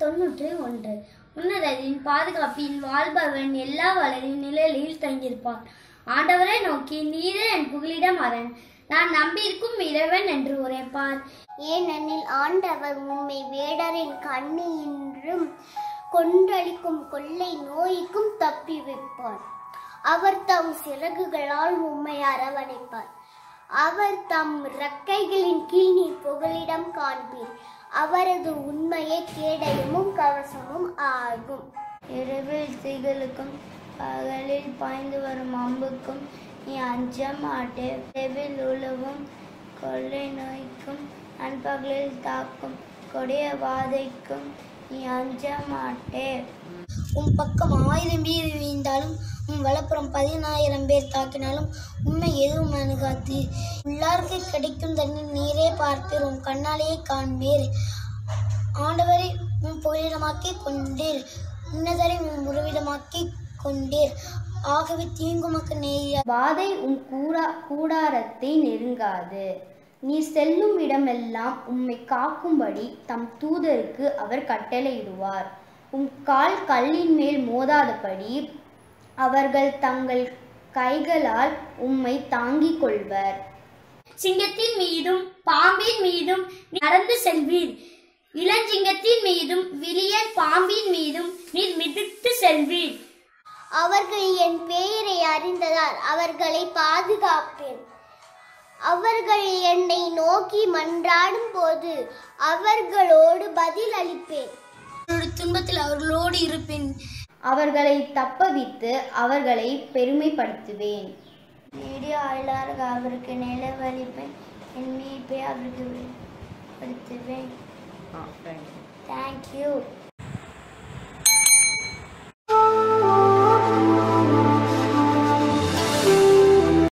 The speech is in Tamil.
ஒன்று. உன்னதரின் பாதுகாப்பில் வாழ்பவன் எல்லா வளரின் நிழலில் தங்கியிருப்பான். ஆண்டவரை நோக்கி நீரே என் புகலிடம் அரண். நான் நம்பியிருக்கும் இறைவன் என்று உரைப்பார். ஏனெனில் ஆண்டவர் உண்மை வேடரின் கண்ணியின்றும் கொன்றளிக்கும் கொள்ளை நோய்க்கும் தப்பி வைப்பார். அவர் தம் சிறகுகளால் உம்மை அரவணைப்பார். அவர் தம் இறக்கைகளின் கீழ் நீ புகலிடம் காண்பீர். அவரது உண்மையே கேடயமும் கவசமும் ஆகும். இரவில் தீகளுக்கும் பகலில் பாய்ந்து வரும் அம்புக்கும் நீ அஞ்ச மாட்டே. இரவில் உழவும் கொள்ளை நோய்க்கும் நண்பகலில் தாக்கும் கொடிய வாதைக்கும் நீ அஞ்ச மாட்டே. உன் பக்கம் ஆயிரம் பேர் வீழ்ந்தாலும் உன் வலப்புறம் பதினாயிரம் பேர் தாக்கினாலும் உண்மை எதுவும் அணுகாது. உள்ளார்க்கு கிடைக்கும் தண்ணி நீரே பார்ப்பீர். உன் கண்ணாலேயே காண்பீர். ஆண்டவரை உன் புகலிடமாக்கி கொண்டீர். உன்னதரை உன் உறவிடமாக்கி கொண்டீர். ஆகவே தீங்குமக்கு நேரிய பாதை உன் கூடா கூடாரத்தை நெருங்காது. நீ செல்லும் இடமெல்லாம் உம்மை காக்கும்படி தம் தூதருக்கு அவர் கட்டளையிடுவார். உம் கால் கல்லின் மேல் மோதாதபடி அவர்கள் தங்கள் கைகளால் உம்மை தாங்கிக் கொள்வர். சிங்கத்தின் மீதும் பாம்பின் மீதும் நடந்து செல்வீர். இளஞ்சிங்கத்தின் மீதும் விலியன் பாம்பின் மீதும் நீர் மிதித்து செல்வீர். அவர்கள் என் பெயரை அறிந்ததால் அவர்களை பாதுகாப்பேன். அவர்கள் என்னை நோக்கி மன்றாடும் போது அவர்களோடு பதில் அளிப்பேன் துன்பத்தில் அவர்களோடு இருப்பேன். அவர்களை தப்பவித்து அவர்களை பெருமைப்படுத்துவேன். வீடியோ அயலாக அவருக்கு நிலவழிப்பேன் என் மீட்பை அவருக்கு வெளிப்படுத்துவேன் தேங்க்யூ